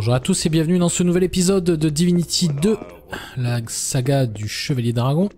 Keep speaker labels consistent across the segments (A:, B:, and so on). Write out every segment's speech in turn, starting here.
A: Bonjour à tous et bienvenue dans ce nouvel épisode de Divinity 2, la saga du Chevalier Dragon.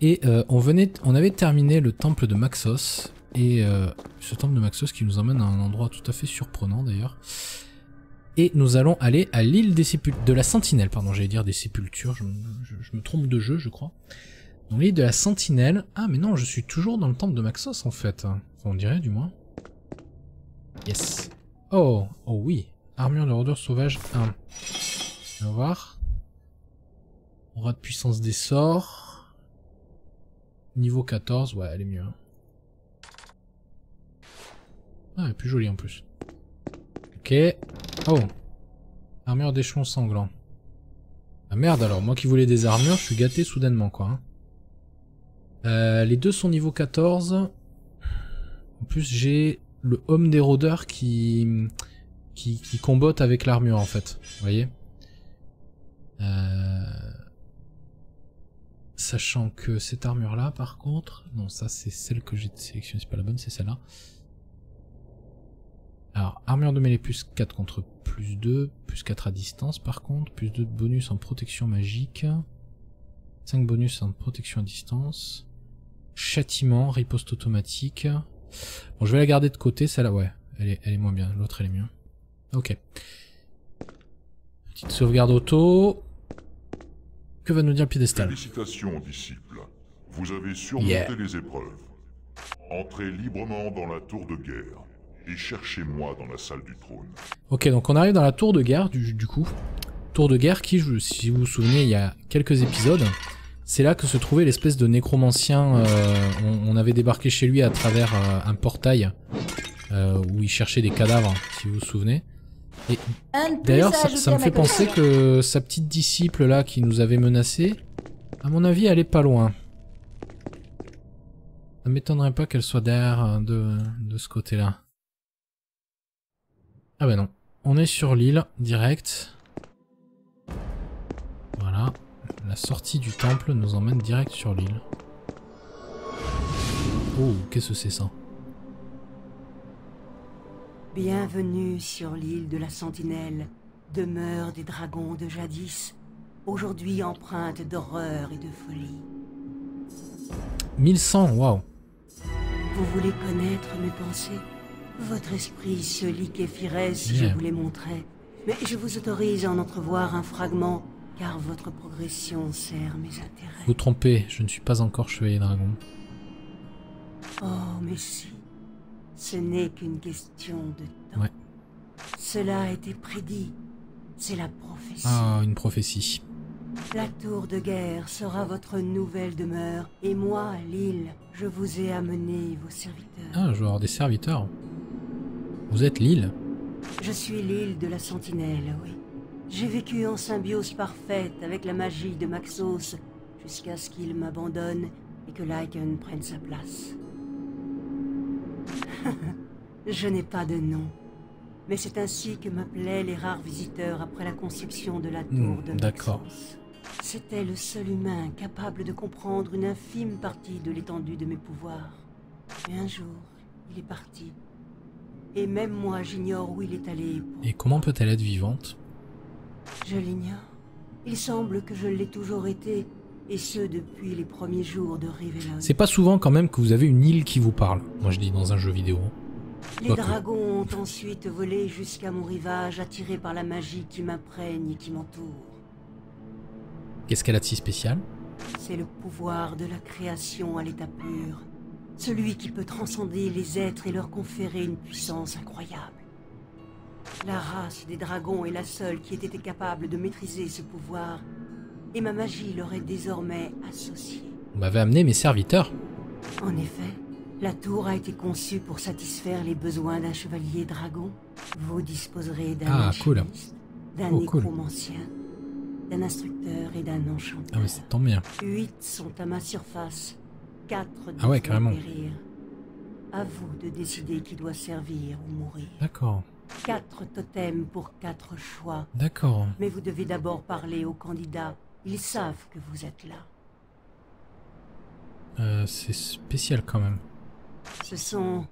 A: Et euh, on venait, on avait terminé le temple de Maxos et euh, ce temple de Maxos qui nous emmène à un endroit tout à fait surprenant d'ailleurs. Et nous allons aller à l'île des de la Sentinelle, pardon, j'allais dire des sépultures, je, me trompe de jeu, je crois. Donc l'île de la Sentinelle. Ah mais non, je suis toujours dans le temple de Maxos en fait. Enfin, on dirait du moins. Yes. Oh, oh oui. Armure de rôdeur sauvage 1. On va voir. Aura de puissance des sorts. Niveau 14, ouais, elle est mieux. hein. Ah, elle est plus jolie en plus. Ok. Oh. Armure d'échelon sanglant. Ah merde alors, moi qui voulais des armures, je suis gâté soudainement quoi. hein. Euh, les deux sont niveau 14. En plus j'ai le homme des rôdeurs qui, qui, qui avec l'armure en fait. Voyez Euh, Sachant que cette armure là par contre... Non ça c'est celle que j'ai sélectionnée, c'est pas la bonne, c'est celle-là. Alors, armure de mêlée plus 4 contre plus 2, plus 4 à distance par contre, plus 2 de bonus en protection magique, 5 bonus en protection à distance, châtiment, riposte automatique. Bon, je vais la garder de côté, celle-là, ouais, elle est, elle est moins bien, l'autre elle est mieux. Ok. Petite sauvegarde auto. Que va nous dire le piédestal
B: Félicitations, disciples. Vous avez surmonté
A: Yeah.
B: les épreuves. Entrez librement dans la tour de guerre et cherchez-moi dans la salle du trône.
A: Ok, donc on arrive dans la tour de guerre, du, du coup. Tour de guerre qui, je- si vous vous souvenez, il y a quelques épisodes, c'est là que se trouvait l'espèce de nécromancien. euh, on, on avait débarqué chez lui à travers euh, un portail euh, où il cherchait des cadavres, si vous vous souvenez. Et d'ailleurs, ça, me fait penser que sa petite disciple là qui nous avait menacé, à mon avis, elle est pas loin. Ça m'étonnerait pas qu'elle soit derrière euh, de, de ce côté-là. Ah bah non. On est sur l'île, direct. Voilà. La sortie du temple nous emmène direct sur l'île. Oh, qu'est-ce que c'est ça?
C: Bienvenue sur l'île de la Sentinelle, demeure des dragons de jadis, aujourd'hui empreinte d'horreur et de folie.
A: 1100, waouh.
C: Vous voulez connaître mes pensées? Votre esprit se liquéfierait si je vous les montrais, mais je vous autorise à en entrevoir un fragment, car votre progression sert mes intérêts.
A: Vous trompez, je ne suis pas encore chevalier dragon.
C: Oh, mais si, ce n'est qu'une question de temps.
A: Ouais.
C: Cela a été prédit, c'est la prophétie.
A: Ah, une prophétie.
C: La tour de guerre sera votre nouvelle demeure, et moi, l'île, je vous ai amené vos serviteurs.
A: Ah, je vais avoir des serviteurs. Vous êtes l'île
C: Je suis l'île de la Sentinelle, oui. J'ai vécu en symbiose parfaite avec la magie de Maxos, jusqu'à ce qu'il m'abandonne et que Lycan prenne sa place. Je n'ai pas de nom, mais c'est ainsi que m'appelaient les rares visiteurs après la construction de la tour
A: Hmm,
C: de
A: d'accord.
C: C'était le seul humain capable de comprendre une infime partie de l'étendue de mes pouvoirs. Mais un jour, il est parti. Et même moi, j'ignore où il est allé.
A: Et comment peut-elle être vivante?
C: Je l'ignore. Il semble que je l'ai toujours été, et ce depuis les premiers jours de Rivelon.
A: C'est pas souvent quand même que vous avez une île qui vous parle. Moi je dis dans un jeu vidéo.
C: Les dragons ont ensuite volé jusqu'à mon rivage, attirés par la magie qui m'imprègne et qui m'entoure.
A: Qu'est-ce qu'elle a de si spécial?
C: C'est le pouvoir de la création à l'état pur. Celui qui peut transcender les êtres et leur conférer une puissance incroyable. La race des dragons est la seule qui ait été capable de maîtriser ce pouvoir, et ma magie leur est désormais associée.
A: Vous m'avez amené mes serviteurs.
C: En effet, la tour a été conçue pour satisfaire les besoins d'un chevalier dragon. Vous disposerez d'un
A: Ah, cool.
C: d'un
A: Oh, cool.
C: d'un instructeur et d'un enchanteur.
A: Ah ouais, c'est tant bien.
C: Huit sont à ma surface. Quatre
A: Ah ouais, carrément.
C: périr. À vous de décider qui doit servir ou mourir.
A: D'accord.
C: Quatre totems pour quatre choix.
A: D'accord.
C: Mais vous devez d'abord parler aux candidats. Ils savent que vous êtes là.
A: Euh, c'est spécial quand même.
C: Ce sont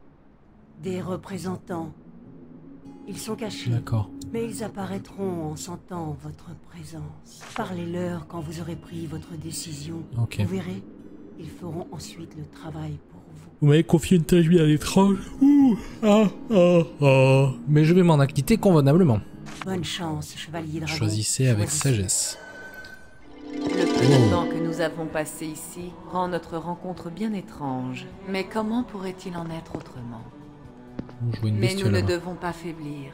C: des représentants Ils sont cachés.
A: D'accord.
C: Mais ils apparaîtront en sentant votre présence. Parlez-leur quand vous aurez pris votre décision. Vous verrez, ils feront ensuite le travail pour vous.
A: Vous m'avez confié une tâche bien étrange. Ouh, ah, ah, ah. Mais je vais m'en acquitter convenablement.
C: Bonne chance, chevalier dragon.
A: Choisissez avec
C: Choisissez.
A: sagesse.
D: Le peu de temps que nous avons passé ici rend notre rencontre bien étrange. Mais comment pourrait-il en être autrement? Mais nous ne devons pas faiblir.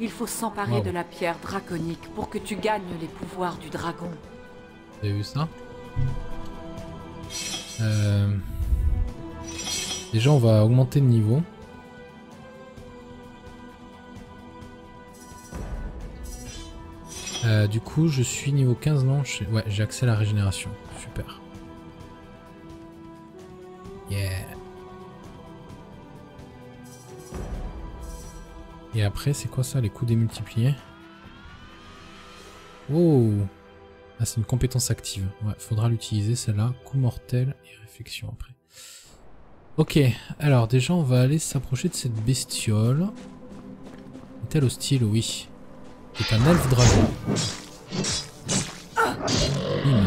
D: Il faut s'emparer
A: Wow.
D: de la pierre draconique pour que tu gagnes les pouvoirs du dragon.
A: Vous avez vu ça? Euh, Déjà, on va augmenter le niveau. Euh, du coup, je suis niveau 15, non je- Ouais, j'ai accès à la régénération. Super. Yeah. Et après, c'est quoi ça, les coups démultipliés? Oh Ah, c'est une compétence active. Ouais, faudra l'utiliser celle-là. Coup mortel et réflexion après. Ok, alors déjà on va aller s'approcher de cette bestiole. Est-elle hostile Oui. C'est un elfe dragon. Bim.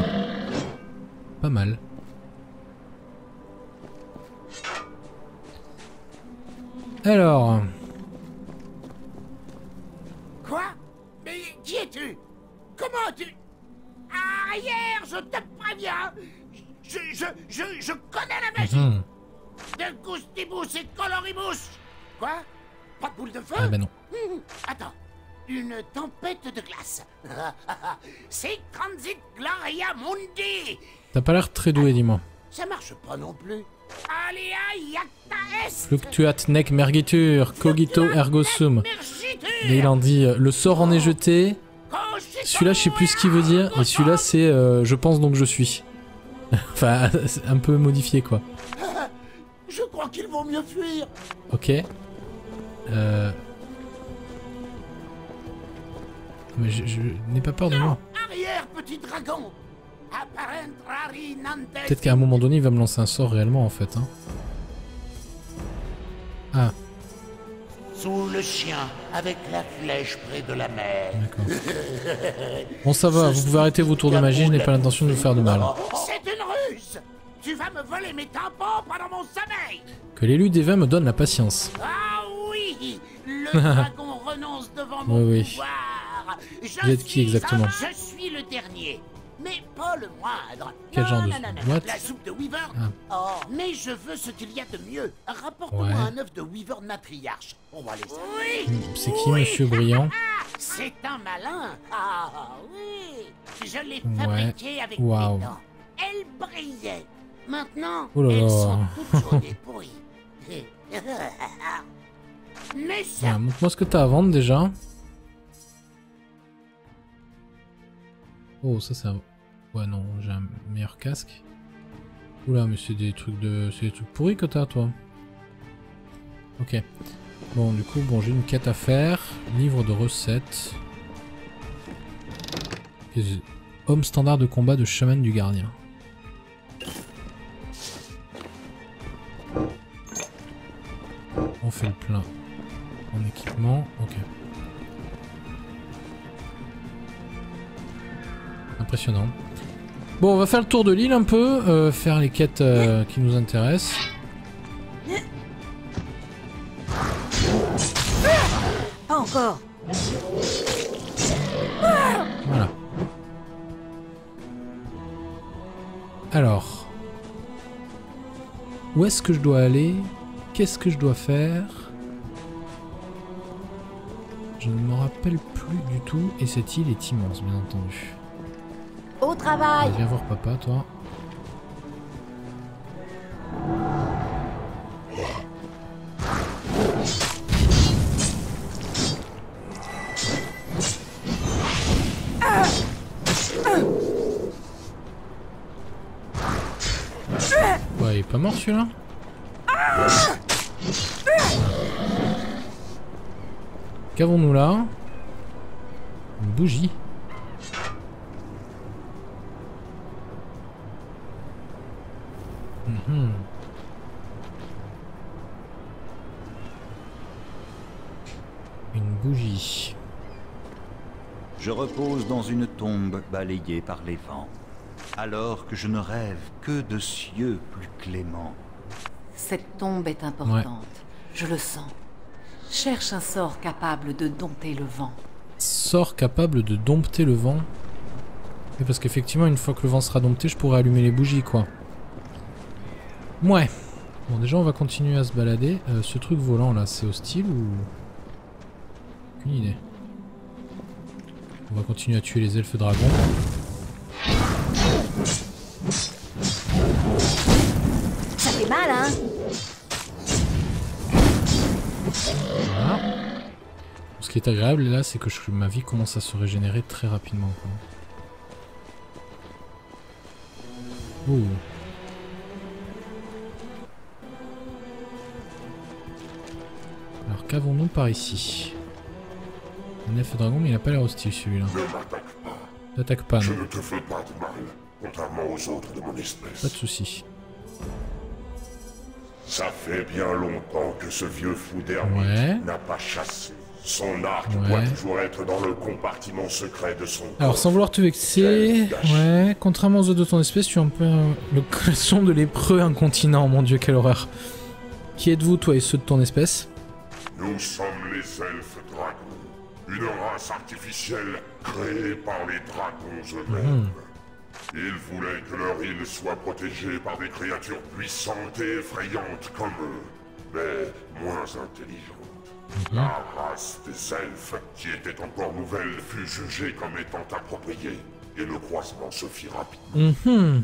A: Pas mal. Alors,
E: Quoi? Mais qui es-tu? Comment tu... Arrière, je te préviens. Je, je, je, je connais la magie.
A: Hmm,
E: de Gustibus et Coloribus. Quoi? Pas de boule de feu?
A: Ah ben non.
E: Attends, une tempête de glace C'est Transit Gloria Mundi
A: T'as pas l'air très doué, dis-moi.
E: Ça marche pas non plus Alia Iacta Est
A: Fluctuat nec mergitur, cogito ergo sum. Et il en dit euh, le sort en est jeté. Celui-là, je sais plus ce qu'il veut dire. Et celui-là, c'est euh, je pense donc je suis. enfin, un peu modifié quoi.
E: Je crois qu'il vaut mieux fuir
A: Ok. Euh... Mais je, je n'ai pas peur de moi. Peut-être qu'à un moment donné, il va me lancer un sort réellement en fait. Hein. Ah,
E: Sous le chien, avec la flèche près de la mer.
A: d'accord. Bon, ça va, vous pouvez arrêter vos tours de magie, je n'ai pas l'intention de vous faire de mal.
E: C'est une ruse Tu vas me voler mes tampons pendant mon sommeil
A: Que l'élu des vins me donne la patience.
E: Ah oui Le dragon renonce devant mon
A: Oui, oui.
E: pouvoir Je
A: Vous êtes qui exactement
E: un- Je suis le dernier mais pas le moindre.
A: Quel
E: non,
A: genre de
E: non,
A: soupe
E: non, non,
A: What
E: La soupe de Weaver
A: Ah.
E: Oh, mais je veux ce qu'il y a de mieux. Rapporte-moi
A: Ouais.
E: un œuf de Weaver matriarche. On va les Oui
A: C'est qui,
E: oui.
A: monsieur Brillant
E: Ah, C'est un malin Ah oui Je l'ai
A: Ouais.
E: fabriqué avec
A: Waouh.
E: mes dents. Elle brillait. Maintenant,
A: Oh là
E: elles
A: là.
E: sont toutes jaunes et pourries. Mais ça,
A: Voilà, Montre-moi ce que t'as à vendre déjà. Oh, ça c'est un... Ouais, non, j'ai un meilleur casque. Oula, mais c'est des trucs de... C'est des trucs pourris que t'as, toi. Ok. Bon, du coup, bon, j'ai une quête à faire. Livre de recettes. Homme standard de combat de chaman du gardien. On fait le plein en équipement. Ok. Impressionnant. Bon, on va faire le tour de l'île un peu, euh, faire les quêtes euh, qui nous intéressent.
C: Pas encore.
A: Voilà. Alors. Où est-ce que je dois aller? Qu'est-ce que je dois faire? Je ne me rappelle plus du tout. Et cette île est immense, bien entendu.
D: Au travail
A: Viens voir papa, toi. Ouais, il est pas mort celui-là Qu'avons-nous là? Une bougie. Mhm. Une
F: Je repose dans une tombe balayée par les vents, alors que je ne rêve que de cieux plus cléments.
D: Cette tombe est importante. Je le sens. Cherche un sort capable de dompter le vent.
A: Sort capable de dompter le vent. Et parce qu'effectivement, une fois que le vent sera dompté, je pourrai allumer les bougies, quoi. Ouais. Bon, déjà, on va continuer à se balader. Euh, ce truc volant, là, c'est hostile ou... Aucune idée. On va continuer à tuer les elfes dragons.
C: Ça fait mal, hein
A: Voilà. Ce qui est agréable là, c'est que je- ma vie commence à se régénérer très rapidement. quoi. Ouh. Alors qu'avons-nous par ici? Un elfe dragon, mais il a pas l'air hostile celui-là.
B: Ne m'attaque pas.
A: N'attaque pas,
B: Je ne te fais pas de mal, contrairement aux autres de mon
A: Pas de
B: espèce.
A: soucis.
B: Ça fait bien longtemps que ce vieux fou d'hermite
A: Ouais.
B: n'a pas chassé. Son arc
A: Ouais.
B: doit toujours être dans le compartiment secret de son
A: Alors
B: corps.
A: sans vouloir te vexer, ouais, contrairement aux autres de ton espèce, tu es un peu le classon de lépreux incontinent, mon dieu, quelle horreur. Qui êtes-vous, toi et ceux de ton espèce?
B: Nous sommes les elfes dragons, une race artificielle créée par les dragons eux-mêmes. Ils voulaient que leur île soit protégée par des créatures puissantes et effrayantes comme eux, mais moins intelligentes. La race des elfes, qui était encore nouvelle, fut jugée comme étant appropriée, et le croisement se fit rapidement.
A: Mhm.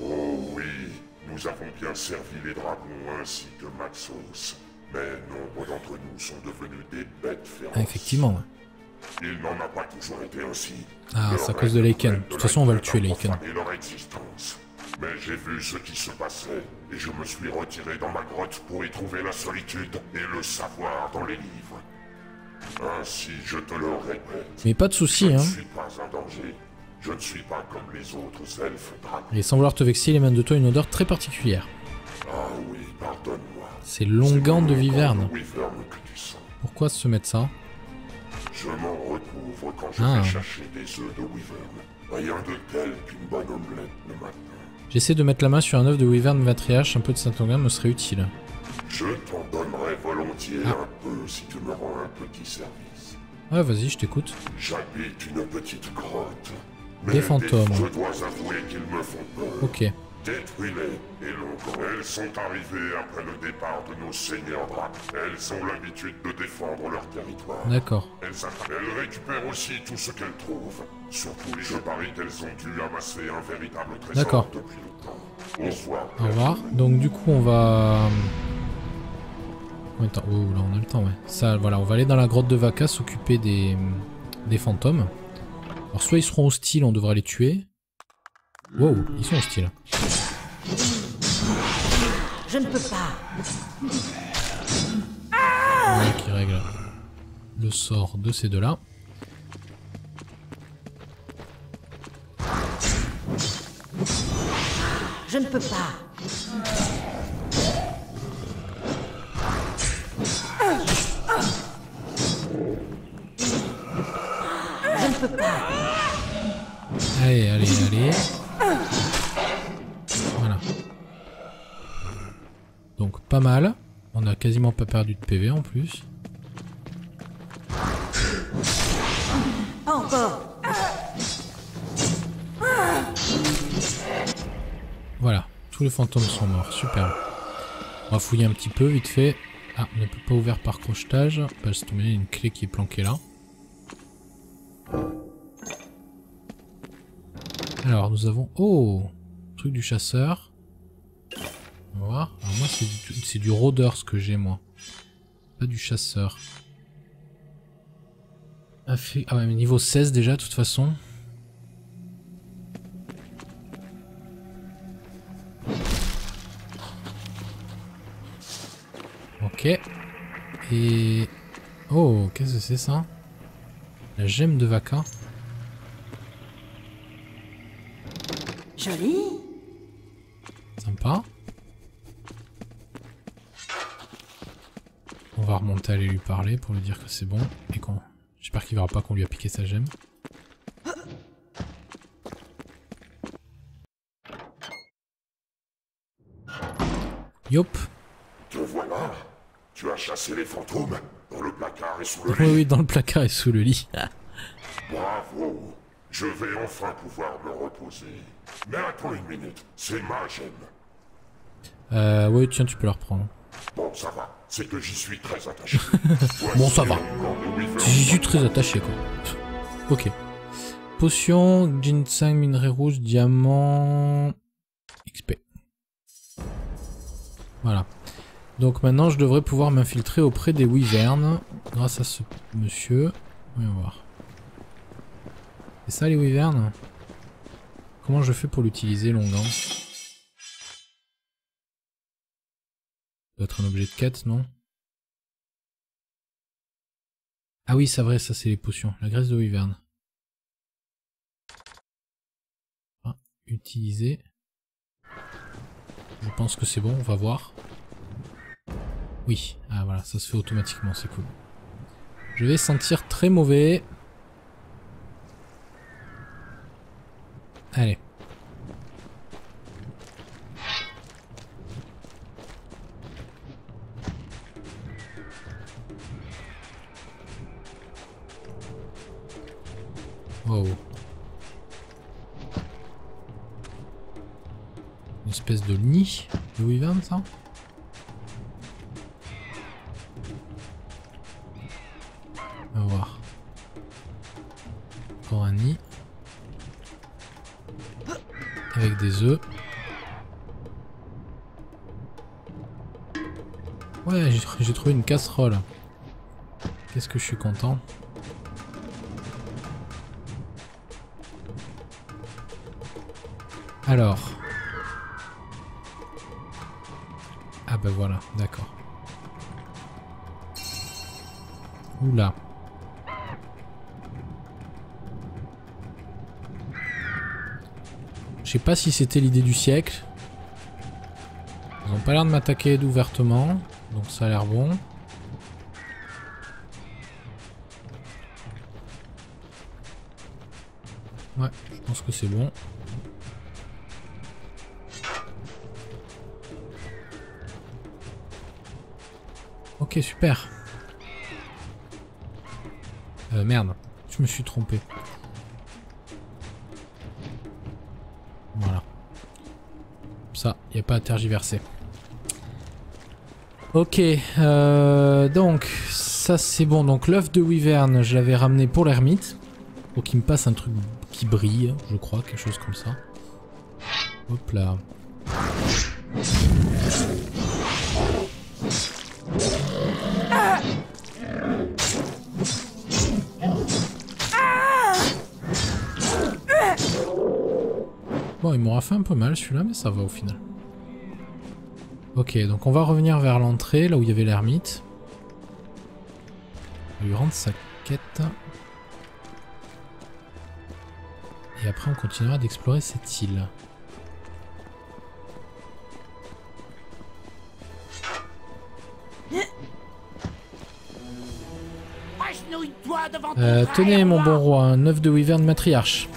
B: Oh oui, nous avons bien servi les dragons ainsi que Maxos, mais nombre d'entre nous sont devenus des bêtes féroces.
A: Ah, effectivement, ouais.
B: Il n'en a pas toujours été ainsi.
A: Ah, c'est à cause de Leiken. De toute façon, on va le tuer, Leiken.
B: leur existence. Mais j'ai vu ce qui se passait, et je me suis retiré dans ma grotte pour y trouver la solitude et le savoir dans les livres. Ainsi, je te le répète,
A: Mais pas de
B: je
A: soucis,
B: ne
A: hein.
B: suis pas un danger. Je ne suis pas comme les autres elfes dragons.
A: Et sans vouloir te vexer, il émane de toi une odeur très particulière.
B: Ah oui, pardonne-moi.
A: C'est l'onguent de Viverne.
B: que tu sens.
A: Pourquoi se mettre ça?
B: Je m'en recouvre quand je
A: Ah.
B: vais chercher des œufs de Wyvern. Rien de tel qu'une bonne omelette le matin.
A: J'essaie de mettre la main sur un œuf de Wyvern Matriarche, un peu de Saint-Onguin me serait utile.
B: Je t'en donnerai volontiers
A: Ah.
B: un peu si tu me rends un petit service.
A: Ah, vas-y, je t'écoute.
B: J'habite une petite grotte. Mais
A: Des fantômes.
B: Je dois avouer qu'ils me font peur.
A: Ok.
B: Détruis-les et l'oncle. Elles sont arrivées après le départ de nos seigneurs dragons. Elles ont l'habitude de défendre leur territoire.
A: D'accord.
B: Elles, elles récupèrent aussi tout ce qu'elles trouvent. Surtout, je parie qu'elles ont dû amasser un véritable trésor
A: D'accord.
B: depuis longtemps. Bonsoir.
A: Au revoir. Donc du coup on va... De temps Oh là on a le temps ouais. Ça voilà, on va aller dans la grotte de Vaca s'occuper des... des fantômes. Alors soit ils seront hostiles, on devra les tuer. Wow, ils sont hostiles.
C: Je ne peux pas.
A: Qui règle le sort de ces deux-là.
C: Je ne peux pas.
A: Allez, allez, allez. Voilà. Donc pas mal. On a quasiment pas perdu de PV en plus.
C: Encore.
A: Voilà, tous les fantômes sont morts, super. On va fouiller un petit peu, vite fait. Ah, on ne peut pas ouvert par crochetage. Bah, c'est tombé, il y a une clé qui est planquée là. Alors, nous avons... Oh Truc du chasseur. On va voir. Alors moi, c'est du, du rôdeur ce que j'ai, moi. Pas du chasseur. Ah, ah ouais, mais niveau 16 déjà, de toute façon. Ok. Et... Oh, qu'est-ce que c'est ça? La gemme de Vaca.
C: Joli.
A: Sympa. On va remonter aller lui parler pour lui dire que c'est bon et qu'on J'espère qu'il verra pas qu'on lui a piqué sa gemme. Yop.
B: Te voilà Tu as chassé les fantômes dans le placard et sous le
A: Oui,
B: lit.
A: oui, dans le placard et sous le lit.
B: Bravo Je vais enfin pouvoir me reposer. Mais attends une minute, c'est ma gemme.
A: Euh, oui, tiens, tu peux la reprendre.
B: Bon, ça va, c'est que j'y suis très attaché.
A: Bon, ça va. J'y suis très attaché, quoi. Ok. Potion, ginseng, minerai rouge, diamant... XP. Voilà. Donc maintenant, je devrais pouvoir m'infiltrer auprès des wyverns grâce à ce monsieur. Voyons voir. C'est ça les wyverns? Comment je fais pour l'utiliser, longan Ça doit être un objet de quête, non Ah oui, c'est vrai, ça c'est les potions. La graisse de wyvern. Ah, utiliser. Je pense que c'est bon, on va voir. Oui, ah voilà, ça se fait automatiquement, c'est cool. Je vais sentir très mauvais. Allez. Wow. Une espèce de nid de wyvern, ça? Avec des œufs. Ouais, j'ai trouvé une casserole. Qu'est-ce que je suis content. Alors. Ah bah voilà, d'accord. Oula. Je sais pas si c'était l'idée du siècle. Ils ont pas l'air de m'attaquer ouvertement, donc ça a l'air bon. Ouais, je pense que c'est bon. Ok, super. Euh, merde, je me suis trompé. N'y a pas à tergiverser. Ok, euh, donc ça c'est bon. Donc l'œuf de Wyvern, je l'avais ramené pour l'ermite. Pour qu'il me passe un truc qui brille, je crois, quelque chose comme ça. Hop là. Bon, il m'aura fait un peu mal celui-là, mais ça va au final. Ok, donc on va revenir vers l'entrée, là où il y avait l'ermite. On va lui rendre sa quête. Et après on continuera d'explorer cette île. Euh, tenez mon bon roi, un œuf de wyvern matriarche.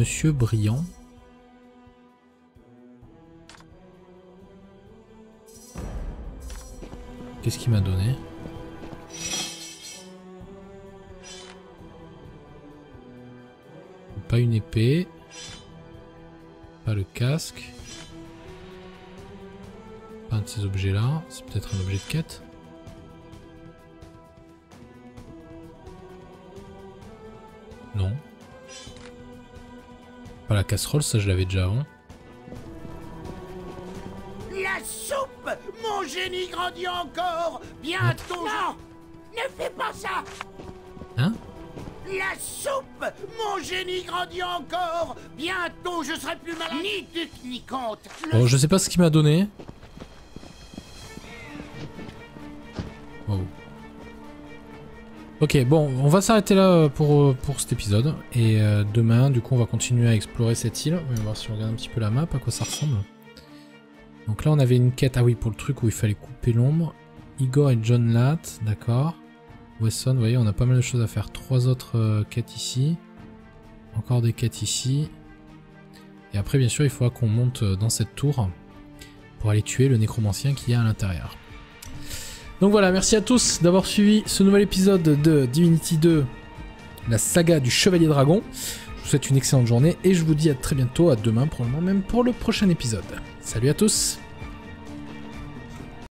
E: Monsieur Brillant.
A: Qu'est-ce qu'il m'a donné? Pas une épée. Pas le casque. Pas de ces objets-là. C'est peut-être un objet de quête. Non. Pas la casserole, ça je l'avais déjà avant.
E: La soupe Mon génie grandit encore Bientôt Non Ne fais pas ça
A: Hein?
E: La soupe Mon génie grandit encore Bientôt je serai plus malin Ni duc ni comte Le
A: Bon, je sais pas ce qu'il m'a donné. Ok, bon, on va s'arrêter là euh, pour, euh, pour cet épisode. Et euh, demain, du coup, on va continuer à explorer cette île. On va voir si on regarde un petit peu la map, à quoi ça ressemble. Donc là, on avait une quête. Ah oui, pour le truc où il fallait couper l'ombre. Igor et John Latt, d'accord. Wesson, vous voyez, on a pas mal de choses à faire. Trois autres quêtes ici. Encore des quêtes ici. Et après, bien sûr, il faudra qu'on monte dans cette tour pour aller tuer le nécromancien qui est à l'intérieur. Donc voilà, merci à tous d'avoir suivi ce nouvel épisode de Divinity 2, la saga du Chevalier Dragon. Je vous souhaite une excellente journée et je vous dis à très bientôt, à demain probablement même pour le prochain épisode. Salut à tous